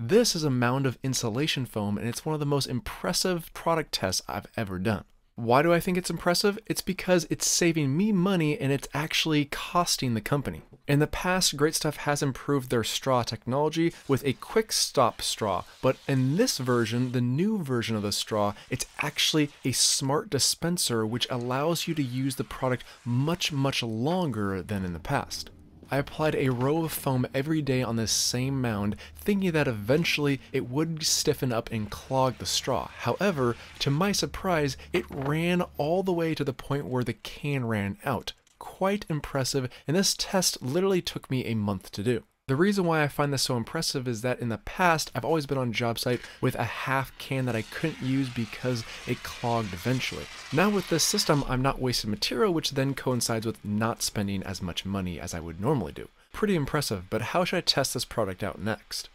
This is a mound of insulation foam and it's one of the most impressive product tests I've ever done. Why do I think it's impressive? It's because it's saving me money and it's actually costing the company. In the past, Great Stuff has improved their straw technology with a quick stop straw, but in this version, the new version of the straw, it's actually a smart dispenser which allows you to use the product much, much longer than in the past. I applied a row of foam every day on this same mound, thinking that eventually it would stiffen up and clog the straw. However, to my surprise, it ran all the way to the point where the can ran out. Quite impressive, and this test literally took me a month to do. The reason why I find this so impressive is that in the past, I've always been on job site with a half can that I couldn't use because it clogged eventually. Now with this system, I'm not wasting material, which then coincides with not spending as much money as I would normally do. Pretty impressive, but how should I test this product out next?